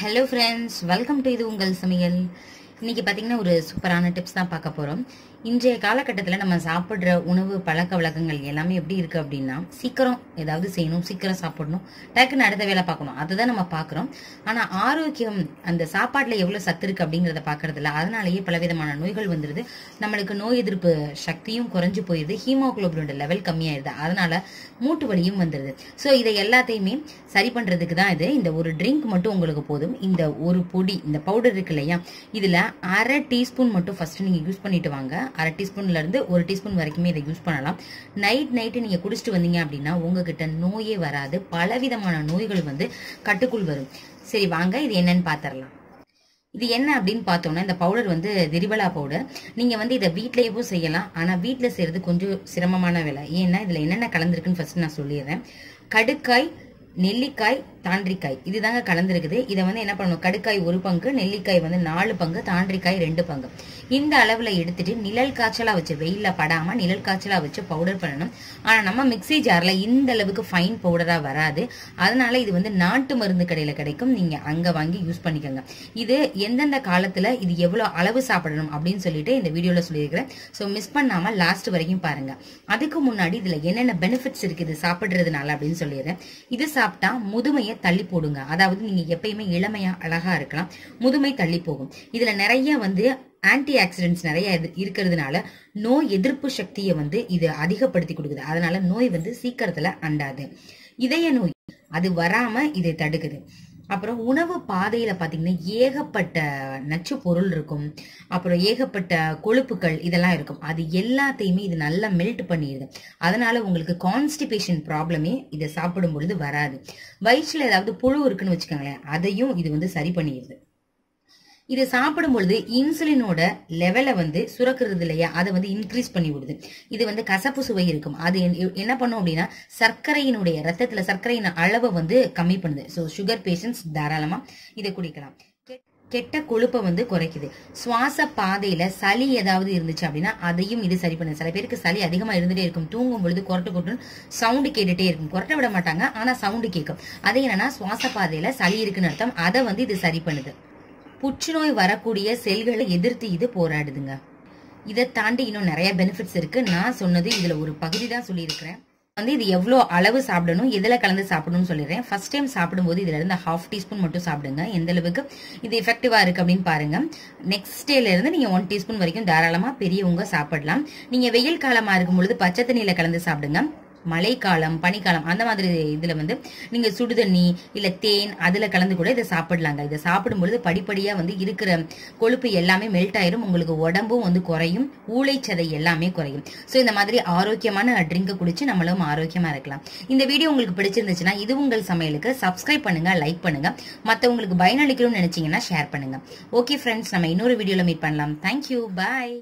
Hello friends welcome to இது உங்கள் சமையல். இன்னைக்கு பார்த்தீங்கன்னா ஒரு சூப்பரான டிப்ஸ் தான் பார்க்க போகிறோம் இன்றைய காலகட்டத்தில் நம்ம சாப்பிட்ற உணவு பழக்க வழக்கங்கள் எல்லாமே எப்படி இருக்கு அப்படின்னா சீக்கிரம் ஏதாவது செய்யணும் சீக்கிரம் சாப்பிடணும் டக்குன்னு அடுத்த வேலை பார்க்கணும். அதை தான் நம்ம பார்க்குறோம். ஆனால் ஆரோக்கியம் அந்த சாப்பாட்டில் எவ்வளோ சத்து இருக்கு அப்படிங்கிறத பார்க்கறதில்ல. அதனாலேயே பலவிதமான நோய்கள் வந்துடுது நம்மளுக்கு நோய் எதிர்ப்பு சக்தியும் குறைஞ்சு போயிடுது ஹீமோகுளோபினோட லெவல் கம்மியாயிருது. அதனால மூட்டு வலியும் வந்துடுது ஸோ இதை எல்லாத்தையுமே சரி பண்ணுறதுக்கு தான் இது. இந்த ஒரு ட்ரிங்க் மட்டும் உங்களுக்கு போதும். இந்த ஒரு பொடி இந்த பவுடர் இருக்கு இல்லையா? இதில் அரை டீஸ்பூன் மட்டும் ஃபர்ஸ்ட் நீங்கள் யூஸ் பண்ணிட்டு வாங்க. அரை டீஸ்பூன்லேருந்து ஒரு டீஸ்பூன் வரைக்குமே இதை யூஸ் பண்ணலாம். நைட் நைட்டு நீங்கள் குடிச்சிட்டு வந்தீங்க அப்படின்னா உங்ககிட்ட நோயே வராது. பலவிதமான நோய்கள் வந்து கட்டுக்குள் வரும். சரி வாங்க இது என்னன்னு பார்த்துடலாம் இது என்ன அப்படின்னு பார்த்தோம்னா இந்த பவுடர் வந்து திரிபலா பவுடர் நீங்கள் வந்து இதை வீட்டிலேயும் செய்யலாம். ஆனால் வீட்டில் செய்யறது கொஞ்சம் சிரமமான வேலை. ஏன்னா இதில் என்னென்ன கலந்துருக்குன்னு ஃபர்ஸ்ட் நான் சொல்லிடுறேன். கடுக்காய் நெல்லிக்காய் தாண்டிக்காய். இதுதாங்க கலந்துருக்குது. இதை வந்து என்ன பண்ணணும்? கடுக்காய் ஒரு பங்கு நெல்லிக்காய் வந்து நாலு பங்கு தாண்டிக்காய் ரெண்டு பங்கு. இந்த அளவில் எடுத்துட்டு நிழல் காய்ச்சலாக வச்சு வெயிலில் படாமல் நிழல் காய்ச்சலாக வச்சு பவுடர் பண்ணணும். ஆனால் நம்ம மிக்ஸி ஜாரில் இந்த அளவுக்கு ஃபைன் பவுடராக வராது. அதனால இது வந்து நாட்டு மருந்து கடையில் கிடைக்கும். நீங்கள் அங்கே வாங்கி யூஸ் பண்ணிக்கோங்க. இது எந்தெந்த காலத்தில் இது எவ்வளோ அளவு சாப்பிடணும் அப்படின்னு சொல்லிட்டு இந்த வீடியோவில் சொல்லியிருக்கிறேன். ஸோ மிஸ் பண்ணாமல் லாஸ்ட் வரைக்கும் பாருங்கள் அதுக்கு முன்னாடி இதில் என்னென்ன பெனிஃபிட்ஸ் இருக்குது இது அப்படின்னு சொல்லிடுறேன். இது சாப்பிட்டா முதுமையை தள்ளி போடுங்க. அதாவது நீங்க எப்பயுமே இளமையா அழகா இருக்கலாம். முதுமை தள்ளி போகும். இதுல நிறைய வந்து ஆன்டி ஆக்சிடென்ட்ஸ் நிறைய இருக்கிறதுனால நோய் எதிர்ப்பு சக்தியை வந்து இது அதிகப்படுத்தி கொடுக்குது. அதனால நோய் வந்து சீக்கிரத்துல அண்டாது. இதய நோய் அது வராம இதை தடுக்குது. அப்புறம் உணவு பாதையில பாத்தீங்கன்னா ஏகப்பட்ட நச்சு பொருள் இருக்கும். அப்புறம் ஏகப்பட்ட கொழுப்புகள் இதெல்லாம் இருக்கும். அது எல்லாத்தையுமே இது நல்லா மெல்ட் பண்ணிடுது. அதனால உங்களுக்கு கான்ஸ்டிபேஷன் ப்ராப்ளமே இதை சாப்பிடும் பொழுது வராது. வயிற்றுல ஏதாவது புழு இருக்குன்னு வச்சுக்கோங்களேன் அதையும் இது வந்து சரி பண்ணிடுது. இது சாப்பிடும் பொழுது இன்சுலினோட லெவலை வந்து சுரக்கிறது இல்லையா? அதை வந்து இன்க்ரீஸ் பண்ணி விடுது. இது வந்து கசப்பு சுவை இருக்கும். அது என்ன- என்ன பண்ணும் அப்படின்னா சர்க்கரையினுடைய ரத்தத்துல சர்க்கரையின் அளவை வந்து கம்மி பண்ணுது. ஸோ சுகர் பேஷண்ட்ஸ் தாராளமா இதை குடிக்கலாம். கெட்ட கொழுப்பை வந்து குறைக்குது. சுவாச பாதையில சளி ஏதாவது இருந்துச்சு அப்படின்னா அதையும் இது சரி பண்ணுது. சில பேருக்கு சளி அதிகமா இருந்துட்டே இருக்கும். தூங்கும் பொழுது கொரட்டு கொட்டுன்னு சவுண்டு கேட்டுட்டே இருக்கும். கொரட்டை விட மாட்டாங்க ஆனா சவுண்டு கேட்கும் அது என்னன்னா சுவாச பாதையில சளி இருக்குன்னு அர்த்தம். அதை வந்து இது சரி பண்ணுது. புற்றுநோய் வரக்கூடிய செல்களை எதிர்த்து இது போராடுதுங்க. இதை தாண்டி இன்னும் நிறைய பெனிஃபிட்ஸ் இருக்கு. நான் சொன்னது இதுல ஒரு பகுதி தான் சொல்லியிருக்கிறேன். வந்து இது எவ்வளோ அளவு சாப்பிடணும் எதில் கலந்து சாப்பிடணும்னு சொல்லிடுறேன். ஃபர்ஸ்ட் டைம் சாப்பிடும்போது இதுல இருந்து ஹாஃப் டீஸ்பூன் மட்டும் சாப்பிடுங்க. எந்த அளவுக்கு இது எஃபெக்டிவா இருக்கு அப்படின்னு பாருங்க. நெக்ஸ்ட் டேல இருந்து நீங்க ஒன் டீஸ்பூன் வரைக்கும் தாராளமா பெரியவங்க சாப்பிடலாம். நீங்க வெயில் காலமா இருக்கும் பொழுது பச்சை தண்ணியில கலந்து சாப்பிடுங்க. மழைக்காலம் பனிக்காலம் அந்த மாதிரி இதுல வந்து நீங்க சுடுதண்ணி இல்ல தேன் அதுல கலந்து கூட இதை சாப்பிடலாங்க. இதை சாப்பிடும் பொழுது படிப்படியா வந்து இருக்கிற கொழுப்பு எல்லாமே மெல்ட் ஆயிரும். உங்களுக்கு உடம்பும் வந்து குறையும். ஊளைச்சதை எல்லாமே குறையும். சோ இந்த மாதிரி ஆரோக்கியமான ட்ரிங்க் குடிச்சு நம்மளும் ஆரோக்கியமா இருக்கலாம். இந்த வீடியோ உங்களுக்கு பிடிச்சிருந்துச்சுன்னா இது உங்கள் சமையலுக்கு சப்ஸ்கிரைப் பண்ணுங்க லைக் பண்ணுங்க. மத்தவங்களுக்கு பயனளிக்கணும்னு நினைச்சீங்கன்னா ஷேர் பண்ணுங்க. ஓகே ஃப்ரெண்ட்ஸ் நம்ம இன்னொரு வீடியோல மீட் பண்ணலாம். Thank you bye